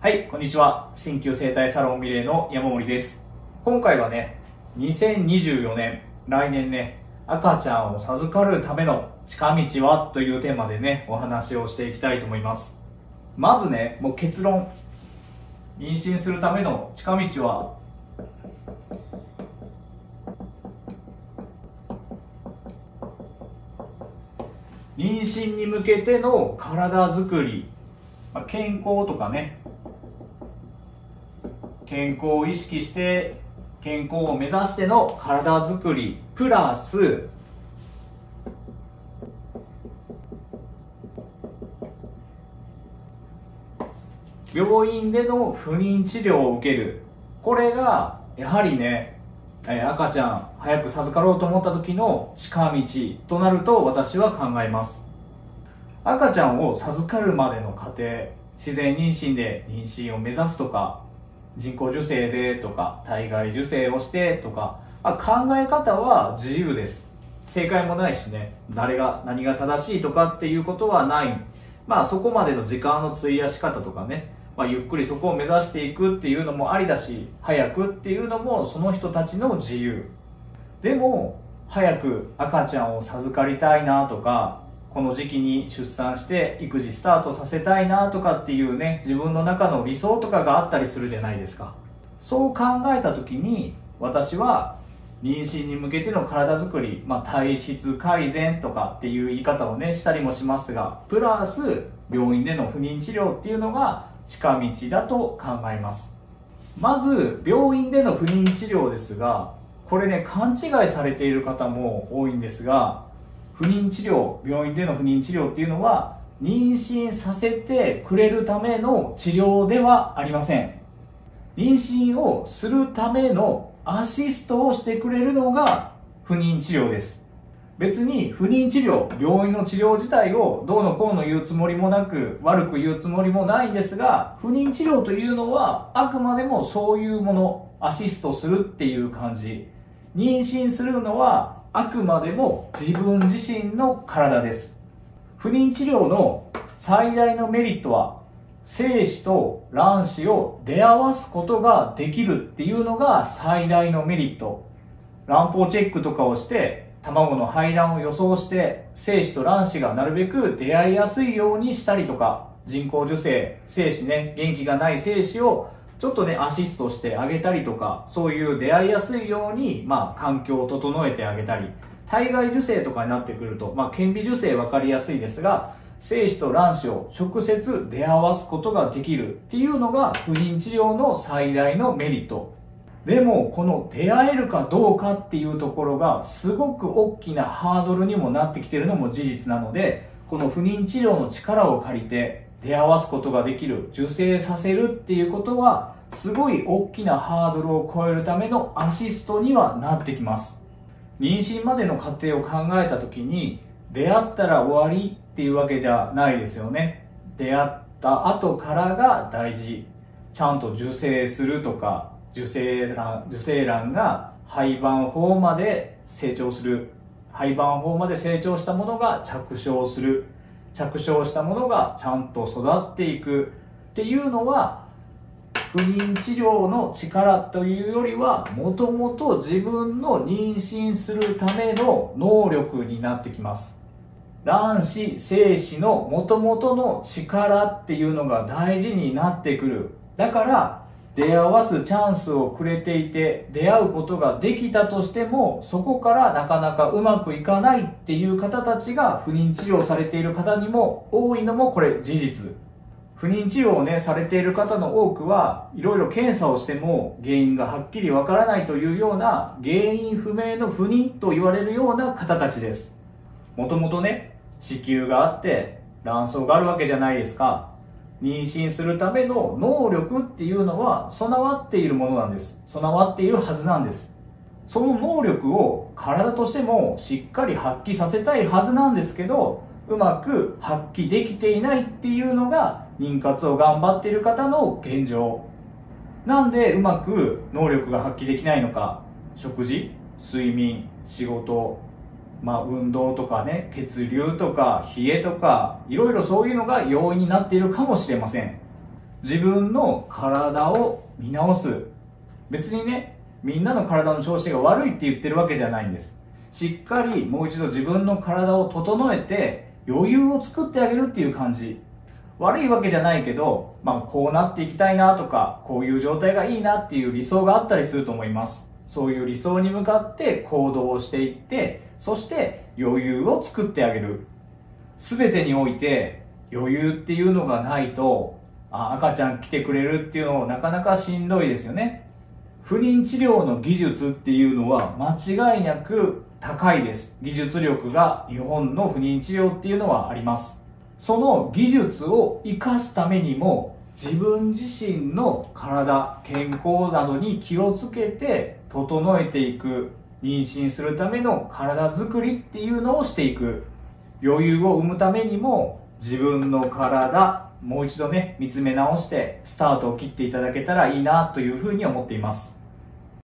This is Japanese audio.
はい、こんにちは。鍼灸生態サロンミレーの山森です。今回はね、2024年、来年ね、赤ちゃんを授かるための近道はというテーマでね、お話をしていきたいと思います。まずね、もう結論。妊娠するための近道は、妊娠に向けての体づくり、健康とかね、健康を意識して健康を目指しての体づくりプラス病院での不妊治療を受ける。これがやはりね赤ちゃん早く授かろうと思った時の近道となると私は考えます。赤ちゃんを授かるまでの過程自然妊娠で妊娠を目指すとか人工授精でとか体外受精をしてとかあ考え方は自由です。正解もないしね。誰が何が正しいとかっていうことはない。まあそこまでの時間の費やし方とかね、まあ、ゆっくりそこを目指していくっていうのもありだし早くっていうのもその人たちの自由。でも早く赤ちゃんを授かりたいなとかこの時期に出産して育児スタートさせたいなとかっていうね自分の中の理想とかがあったりするじゃないですか。そう考えた時に私は妊娠に向けての体づくり、まあ、体質改善とかっていう言い方をねしたりもしますがプラス病院での不妊治療っていうのが近道だと考えます。まず病院での不妊治療ですがこれね勘違いされている方も多いんですが不妊治療病院での不妊治療っていうのは妊娠させてくれるための治療ではありません。妊娠をするためのアシストをしてくれるのが不妊治療です。別に不妊治療病院の治療自体をどうのこうの言うつもりもなく悪く言うつもりもないんですが不妊治療というのはあくまでもそういうものアシストするっていう感じ。妊娠するのはあくまでも自分自身の体です。不妊治療の最大のメリットは精子と卵子を出会わすことができるっていうのが最大のメリット。卵胞チェックとかをして卵の排卵を予想して精子と卵子がなるべく出会いやすいようにしたりとか人工授精精子ね元気がない精子をちょっとねアシストしてあげたりとかそういう出会いやすいように、まあ、環境を整えてあげたり体外受精とかになってくると、まあ、顕微授精分かりやすいですが精子と卵子を直接出会わすことができるっていうのが不妊治療の最大のメリット。でもこの出会えるかどうかっていうところがすごく大きなハードルにもなってきてるのも事実なのでこの不妊治療の力を借りて出会わすことができる受精させるっていうことはすごい大きなハードルを超えるためのアシストにはなってきます。妊娠までの過程を考えた時に出会ったら終わりっていうわけじゃないですよね。出会った後からが大事。ちゃんと受精するとか受精卵受精卵が胚盤胞まで成長する。胚盤胞まで成長したものが着床する。着床したものがちゃんと育っていくっていうのは不妊治療の力というよりはもともと自分の妊娠するための能力になってきます。卵子精子のもともとの力っていうのが大事になってくる。だから出会わすチャンスをくれていて出会うことができたとしてもそこからなかなかうまくいかないっていう方たちが不妊治療されている方にも多いのもこれ事実。不妊治療をねされている方の多くはいろいろ検査をしても原因がはっきりわからないというような原因不明の不妊と言われるような方たちです。もともとね子宮があって卵巣があるわけじゃないですか。妊娠するための能力っていうのは備わっているものなんです。備わっているはずなんです。その能力を体としてもしっかり発揮させたいはずなんですけどうまく発揮できていないっていうのが妊活を頑張っている方の現状。なんでうまく能力が発揮できないのか。食事睡眠仕事。まあ、運動とかね血流とか冷えとかいろいろそういうのが要因になっているかもしれません。自分の体を見直す。別にねみんなの体の調子が悪いって言ってるわけじゃないんです。しっかりもう一度自分の体を整えて余裕を作ってあげるっていう感じ。悪いわけじゃないけど、まあ、こうなっていきたいなとかこういう状態がいいなっていう理想があったりすると思います。そういう理想に向かって行動をしていってそして余裕を作ってあげる。全てにおいて余裕っていうのがないとあ赤ちゃん来てくれるっていうのなかなかしんどいですよね。不妊治療の技術っていうのは間違いなく高いです。技術力が日本の不妊治療っていうのはあります。その技術を生かすためにも自分自身の体健康などに気をつけて整えていく。妊娠するための体づくりっていうのをしていく余裕を生むためにも自分の体もう一度ね見つめ直してスタートを切っていただけたらいいなというふうに思っています。